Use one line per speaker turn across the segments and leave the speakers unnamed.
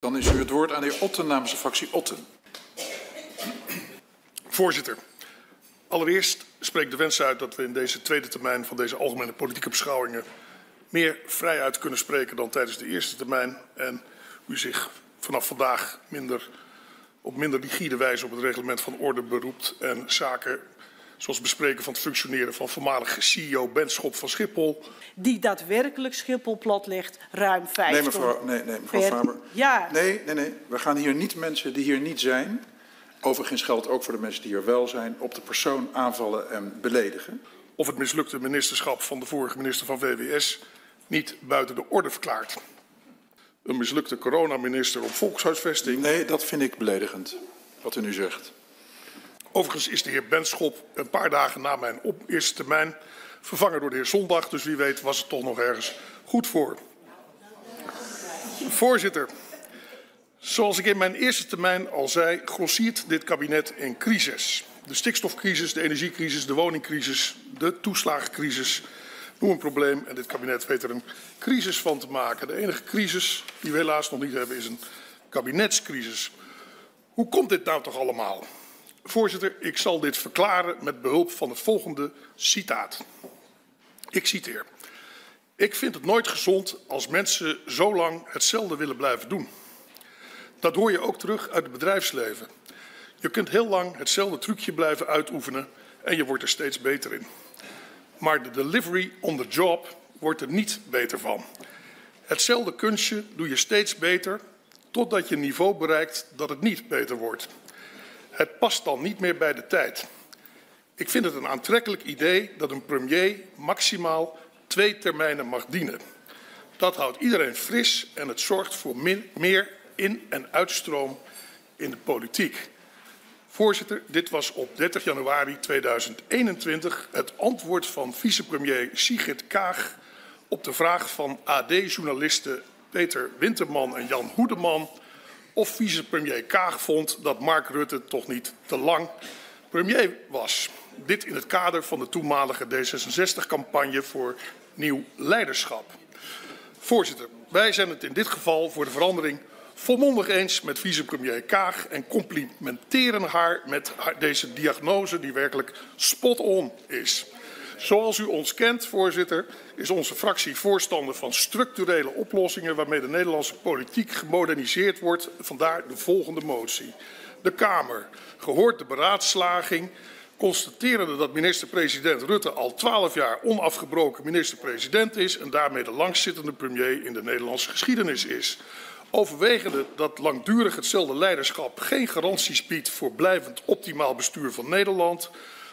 Dan is u het woord aan de heer Otten namens de fractie Otten.
Voorzitter, allereerst spreekt de wens uit dat we in deze tweede termijn van deze algemene politieke beschouwingen meer vrijuit kunnen spreken dan tijdens de eerste termijn en u zich vanaf vandaag minder, op minder rigide wijze op het reglement van orde beroept en zaken zoals bespreken van het functioneren van voormalige CEO Benschop van Schiphol.
Die daadwerkelijk Schiphol platlegt ruim vijf
Nee, mevrouw, nee, nee, mevrouw Faber.
Ja.
Nee, nee, nee. We gaan hier niet mensen die hier niet zijn, overigens geldt ook voor de mensen die hier wel zijn, op de persoon aanvallen en beledigen.
of het mislukte ministerschap van de vorige minister van VWS niet buiten de orde verklaart. Een mislukte coronaminister op volkshuisvesting.
Nee, dat vind ik beledigend, wat u nu zegt.
Overigens is de heer Benschop een paar dagen na mijn eerste termijn vervangen door de heer Zondag. Dus wie weet was het toch nog ergens goed voor. Voorzitter, zoals ik in mijn eerste termijn al zei, grossiert dit kabinet in crisis. De stikstofcrisis, de energiecrisis, de woningcrisis, de toeslagencrisis. Noem een probleem en dit kabinet weet er een crisis van te maken. De enige crisis die we helaas nog niet hebben is een kabinetscrisis. Hoe komt dit nou toch allemaal? Voorzitter, ik zal dit verklaren met behulp van het volgende citaat. Ik citeer. Ik vind het nooit gezond als mensen zo lang hetzelfde willen blijven doen. Dat hoor je ook terug uit het bedrijfsleven. Je kunt heel lang hetzelfde trucje blijven uitoefenen en je wordt er steeds beter in. Maar de delivery on the job wordt er niet beter van. Hetzelfde kunstje doe je steeds beter totdat je een niveau bereikt dat het niet beter wordt. Het past dan niet meer bij de tijd. Ik vind het een aantrekkelijk idee dat een premier maximaal twee termijnen mag dienen. Dat houdt iedereen fris en het zorgt voor min- meer in- en uitstroom in de politiek. Voorzitter, dit was op 30 januari 2021 het antwoord van vicepremier Sigrid Kaag op de vraag van AD-journalisten Peter Winterman en Jan Hoedeman of vicepremier Kaag vond dat Mark Rutte toch niet te lang premier was. Dit in het kader van de toenmalige D66-campagne voor nieuw leiderschap. Voorzitter, wij zijn het in dit geval voor de verandering volmondig eens met vicepremier Kaag en complimenteren haar met deze diagnose die werkelijk spot on is. Zoals u ons kent, voorzitter, is onze fractie voorstander van structurele oplossingen waarmee de Nederlandse politiek gemoderniseerd wordt. Vandaar de volgende motie. De Kamer, gehoord de beraadslaging, constaterende dat minister-president Rutte al twaalf jaar onafgebroken minister-president is en daarmee de langstzittende premier in de Nederlandse geschiedenis is. Overwegende dat langdurig hetzelfde leiderschap geen garanties biedt voor blijvend optimaal bestuur van Nederland.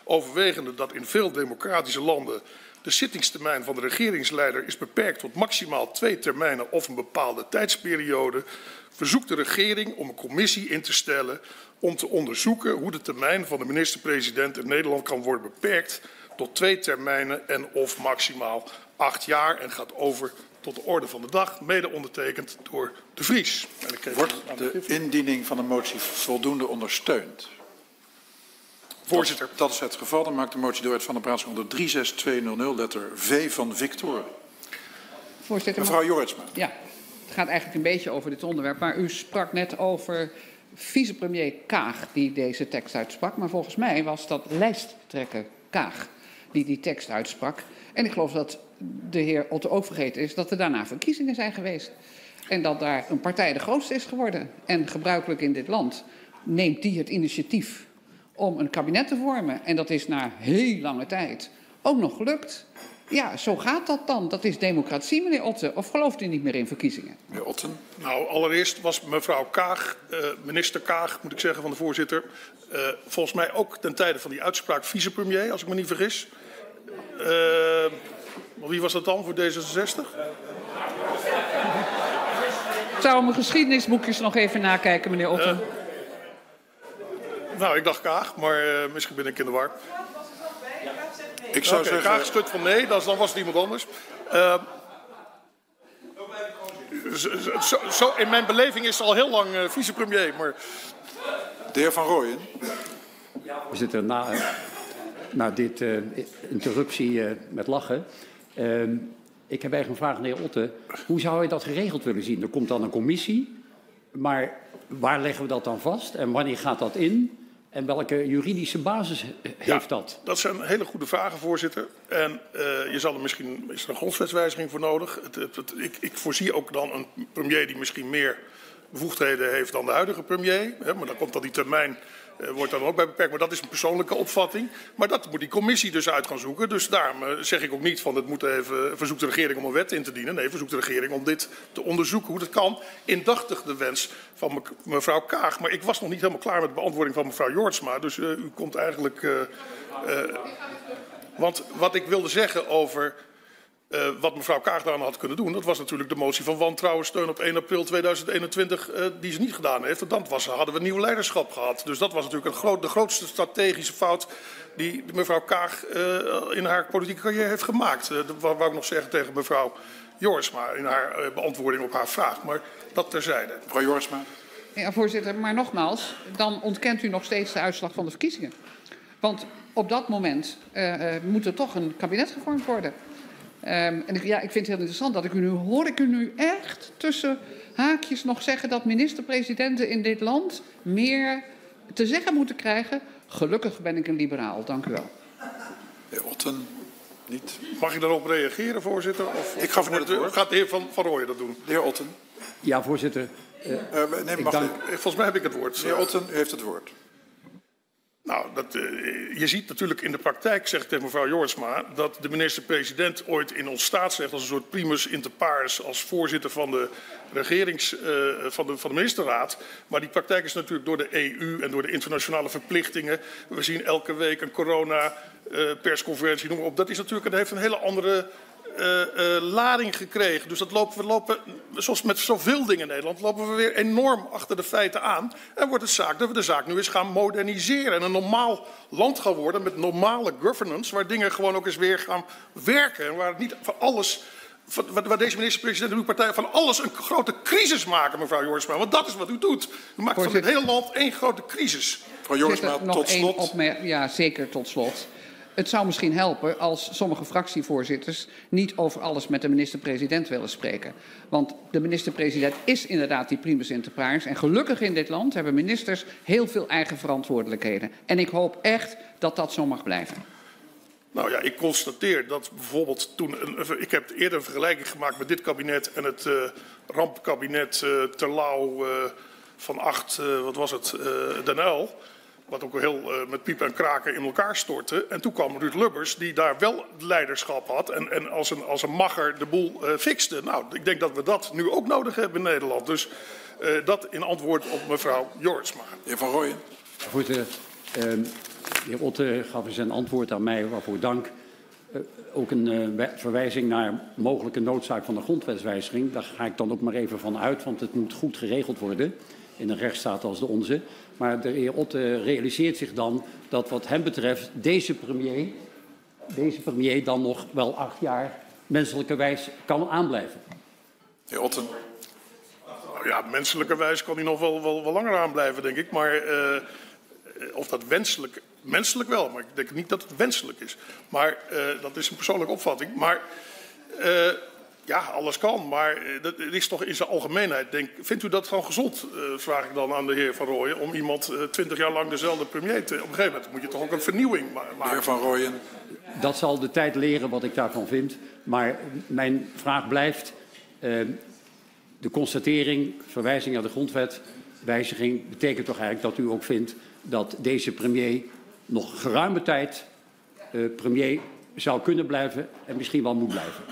Overwegende dat in veel democratische landen de zittingstermijn van de regeringsleider is beperkt tot maximaal twee termijnen of een bepaalde tijdsperiode. Verzoekt de regering om een commissie in te stellen om te onderzoeken hoe de termijn van de minister-president in Nederland kan worden beperkt tot twee termijnen en of maximaal acht jaar en gaat over tot de orde van de dag, mede ondertekend door de Vries.
Wordt de indiening van de motie voldoende ondersteund?
Voorzitter,
Dat is het geval. Dan maakt de motie door uit van de plaats onder 36200, letter V van Victor.
Voorzitter,
Mevrouw Jorritsma.
ja, het gaat eigenlijk een beetje over dit onderwerp. Maar u sprak net over vicepremier Kaag die deze tekst uitsprak. Maar volgens mij was dat lijsttrekker Kaag die die tekst uitsprak. En ik geloof dat de heer Otto ook vergeten is dat er daarna verkiezingen zijn geweest. En dat daar een partij de grootste is geworden. En gebruikelijk in dit land neemt die het initiatief om een kabinet te vormen. En dat is na heel lange tijd ook nog gelukt. Ja, zo gaat dat dan. Dat is democratie, meneer Otte. Of gelooft u niet meer in verkiezingen?
Meneer Otten.
Nou, allereerst was mevrouw Kaag, eh, minister Kaag, moet ik zeggen, van de voorzitter, eh, volgens mij ook ten tijde van die uitspraak vicepremier, als ik me niet vergis. Eh, wie was dat dan voor D66?
Ik zou mijn geschiedenisboekjes nog even nakijken, meneer Otte.
Nou, ik dacht Kaag, maar eh, misschien ben ik in de war.
Ik zou
Oké,
zeggen,
Kaag schudt van nee, dan was het iemand anders. Eh, zo, in mijn beleving is ze al heel lang eh, vicepremier, maar
de heer Van Rooyen.
Voorzitter, na, na dit eh, interruptie eh, met lachen. ehm, ik heb eigenlijk een vraag aan de heer Otte. Hoe zou je dat geregeld willen zien? Er komt dan een commissie Maar waar leggen we dat dan vast en wanneer gaat dat in? En welke juridische basis he- heeft
Ja,
dat?
Dat zijn hele goede vragen, voorzitter. En eh, je zal er misschien is er een grondwetswijziging voor nodig. Het, het, het- ik, ik voorzie ook dan een premier die misschien meer bevoegdheden heeft dan de huidige premier. Hè, maar dan komt dan die termijn, wordt dan ook bij beperkt. Maar dat is een persoonlijke opvatting. Maar dat moet die commissie dus uit gaan zoeken. Dus daarom eh, zeg ik ook niet van het moet even, verzoekt de regering om een wet in te dienen. Nee, verzoekt de regering om dit te onderzoeken hoe dat kan. Indachtig de wens van me- mevrouw Kaag. Maar ik was nog niet helemaal klaar met de beantwoording van mevrouw Jortsma. Dus eh, u komt eigenlijk... eh, want wat ik wilde zeggen over eh, wat mevrouw Kaag daaraan had kunnen doen, dat was natuurlijk de motie van wantrouwen steun op 1 april 2021 eh, die ze niet gedaan heeft. Want dan was, hadden we nieuw leiderschap gehad. Dus dat was natuurlijk een groot, de grootste strategische fout die mevrouw Kaag eh, in haar politieke carrière heeft gemaakt. Eh, dat wou ik nog zeggen tegen mevrouw Jorisma in haar eh, beantwoording op haar vraag. Maar dat terzijde.
Mevrouw Jorisma.
Ja, voorzitter, maar nogmaals, dan ontkent u nog steeds de uitslag van de verkiezingen. Want op dat moment eh, eh, moet er toch een kabinet gevormd worden. Ehm, en ik, ja, ik vind het heel interessant dat ik u nu hoor ik u nu echt tussen haakjes nog zeggen dat minister-presidenten in dit land meer te zeggen moeten krijgen. Gelukkig ben ik een liberaal, dank u wel.
De heer Otten. Niet.
Mag ik daarop reageren, voorzitter? Of,
Ik gaf net het woord.
gaat de heer Van, van Rooyen dat doen?
De heer Otten.
Ja, voorzitter.
Eh, nee,
Ik
mag
dank-
Eh, Volgens mij heb ik het woord.
de heer Otten, u heeft het woord.
Nou, dat, eh, je ziet natuurlijk in de praktijk, zegt tegen mevrouw Jorisma, dat de minister-president ooit in ons staatsrecht als een soort primus inter pares, als voorzitter van de regerings, eh, van, de, van de ministerraad. Maar die praktijk is natuurlijk door de EU en door de internationale verplichtingen. We zien elke week een corona-persconferentie, noem maar op. Dat is natuurlijk, dat heeft een hele andere eh, eh, lading gekregen. Dus dat lopen, we lopen, zoals met zoveel dingen in Nederland, lopen we weer enorm achter de feiten aan. En wordt het zaak dat we de zaak nu eens gaan moderniseren. En een normaal land gaan worden met normale governance, waar dingen gewoon ook eens weer gaan werken. En waar het niet van alles. Waar deze minister-president en uw partij van alles een grote crisis maken, mevrouw Jorisma. Want dat is wat u doet. U maakt van het hele land één grote crisis.
Mevrouw Jorisma, tot slot.
Ja, zeker tot slot. Het zou misschien helpen als sommige fractievoorzitters niet over alles met de minister-president willen spreken. Want de minister-president is inderdaad die primus inter pares. En gelukkig in dit land hebben ministers heel veel eigen verantwoordelijkheden. En ik hoop echt dat dat zo mag blijven.
Nou ja, ik constateer dat bijvoorbeeld toen. Ik heb eerder een vergelijking gemaakt met dit kabinet en het eh rampkabinet eh Terlouw eh, van 8, eh, wat was het, Den Uyl. Wat ook heel eh, met piep en kraken in elkaar stortte. En toen kwam Ruud Lubbers, die daar wel leiderschap had. En, en als, een, als een magger de boel eh fixte. Nou, ik denk dat we dat nu ook nodig hebben in Nederland. Dus eh, dat in antwoord op mevrouw Jortsma.
De heer Van Rooyen.
Voorzitter, ehm, de heer Otte gaf in zijn antwoord aan mij, waarvoor dank. Ook een eh, wij- verwijzing naar mogelijke noodzaak van de grondwetswijziging. Daar ga ik dan ook maar even van uit, want het moet goed geregeld worden in een rechtsstaat als de onze. Maar de heer Otte realiseert zich dan dat wat hem betreft deze premier, deze premier dan nog wel acht jaar menselijkerwijs kan aanblijven.
Heer Otten.
Nou ja, menselijkerwijs kan hij nog wel, wel, wel langer aanblijven, denk ik. Maar eh, of dat wenselijk... Menselijk wel, maar ik denk niet dat het wenselijk is. Maar eh, dat is een persoonlijke opvatting. Maar eh, ja, alles kan. Maar eh, dat het is toch in zijn algemeenheid. Denk, vindt u dat gewoon gezond, eh, vraag ik dan aan de heer Van Rooyen... om iemand twintig jaar lang dezelfde premier te... Op een gegeven moment moet je toch ook een vernieuwing ma-
De heer
maken.
Van Rooyen.
Dat zal de tijd leren wat ik daarvan vind. Maar mijn vraag blijft. eh, de constatering, verwijzing naar de grondwet, wijziging, betekent toch eigenlijk dat u ook vindt dat deze premier nog geruime tijd eh, premier zou kunnen blijven en misschien wel moet blijven.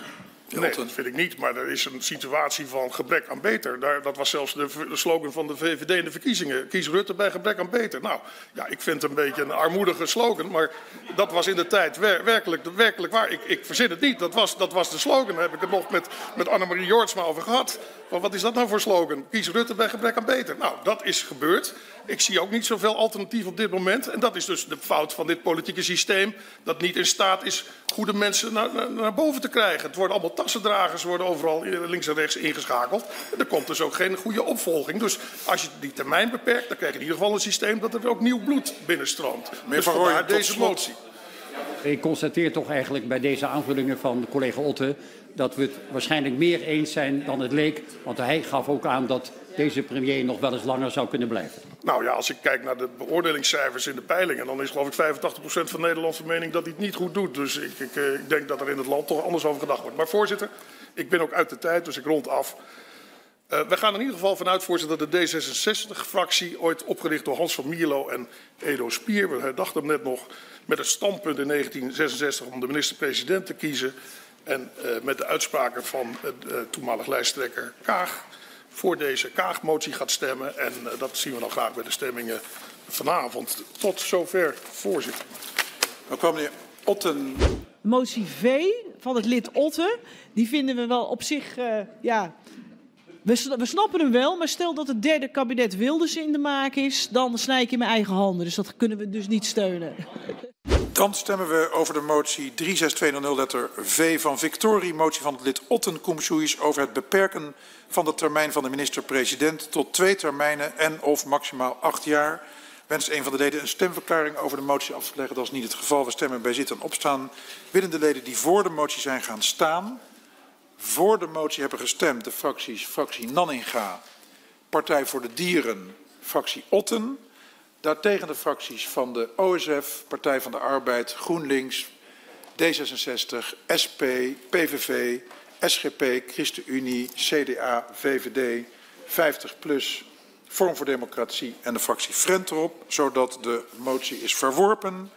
Nee, dat vind ik niet. Maar er is een situatie van gebrek aan beter. Daar, dat was zelfs de, slogan van de VVD in de verkiezingen. Kies Rutte bij gebrek aan beter. Nou, ja, ik vind het een beetje een armoedige slogan. Maar dat was in de tijd wer- werkelijk, werkelijk waar. Ik, ik verzin het niet. Dat was, dat was de slogan. Daar heb ik het nog met, met Annemarie Jortsma over gehad. Maar wat is dat nou voor slogan? Kies Rutte bij gebrek aan beter. Nou, dat is gebeurd. Ik zie ook niet zoveel alternatief op dit moment. En dat is dus de fout van dit politieke systeem. Dat niet in staat is goede mensen naar, naar, naar boven te krijgen. Het worden allemaal tassendragers, worden overal links en rechts ingeschakeld. En er komt dus ook geen goede opvolging. Dus als je die termijn beperkt, dan krijg je in ieder geval een systeem dat er ook nieuw bloed binnenstroomt. Dus
Van
deze motie.
Ik constateer toch eigenlijk bij deze aanvullingen van collega Otte dat we het waarschijnlijk meer eens zijn dan het leek. Want hij gaf ook aan dat deze premier nog wel eens langer zou kunnen blijven.
Nou ja, als ik kijk naar de beoordelingscijfers in de peilingen, dan is geloof ik 85% van Nederland van mening dat hij het niet goed doet. Dus ik, ik, eh, ik, denk dat er in het land toch anders over gedacht wordt. Maar voorzitter, ik ben ook uit de tijd, dus ik rond af. Uh, we gaan in ieder geval vanuit, voorzitter, dat de D66-fractie, ooit opgericht door Hans van Mierlo en Edo Spier, we herdachten hem net nog, met het standpunt in 1966 om de minister-president te kiezen en uh, met de uitspraken van uh, toenmalig lijsttrekker Kaag voor deze Kaag-motie gaat stemmen. En uh, dat zien we dan graag bij de stemmingen vanavond. Tot zover, voorzitter.
Dan kwam meneer Otten.
Motie V van het lid Otten, die vinden we wel op zich, uh, ja, we, snappen hem wel, maar stel dat het derde kabinet Wilders in de maak is, dan snij ik in mijn eigen handen. Dus dat kunnen we dus niet steunen.
Dan stemmen we over de motie 36200 letter V van Victorie. Motie van het lid Otten Koemsoeis over het beperken van de termijn van de minister-president tot twee termijnen en of maximaal acht jaar. Wenst een van de leden een stemverklaring over de motie af te leggen? Dat is niet het geval. We stemmen bij zitten en opstaan. Willen de leden die voor de motie zijn gaan staan? Voor de motie hebben gestemd de fracties fractie Nanninga, Partij voor de Dieren, fractie Otten. Daartegen de fracties van de OSF, Partij van de Arbeid, GroenLinks, D66, SP, PVV, SGP, ChristenUnie, CDA, VVD, 50 plus, Vorm voor Democratie en de fractie Frent erop, zodat de motie is verworpen.